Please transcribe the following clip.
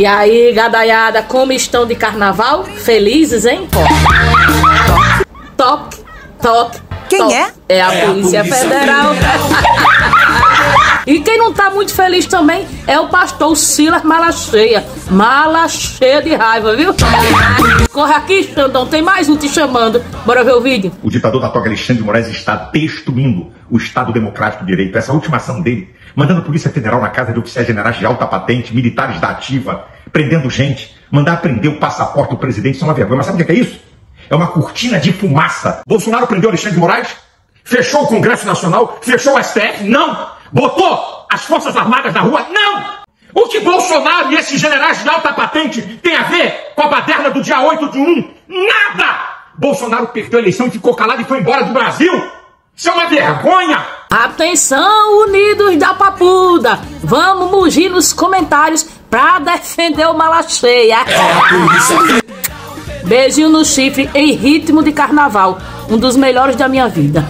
E aí, gadaiada, como estão de carnaval? Felizes, hein? Toque, toque. Quem toque. é? É a Polícia, Federal. e quem não tá muito feliz também é o pastor Silas Malacheia. Mala cheia de raiva, viu? Corre aqui, Xandão, tem mais um te chamando. Bora ver o vídeo? O ditador da toga Alexandre de Moraes está destruindo o Estado Democrático de Direito. Essa última ação dele, mandando a Polícia Federal na casa de oficiais generais de alta patente, militares da ativa, prendendo gente, mandar prender o passaporte do presidente, isso é uma vergonha. Mas sabe o que é isso? É uma cortina de fumaça. Bolsonaro prendeu Alexandre de Moraes, fechou o Congresso Nacional, fechou o STF, não! Botou as Forças Armadas na rua, não! O que Bolsonaro e esses generais de alta patente têm a ver com a baderna do dia 8 de 1? Nada! Bolsonaro perdeu a eleição ficou calado e foi embora do Brasil! Isso é uma vergonha! Atenção, unidos da papuda! Vamos mugir nos comentários pra defender o Malacheia. Beijinho no chifre em ritmo de carnaval. Um dos melhores da minha vida.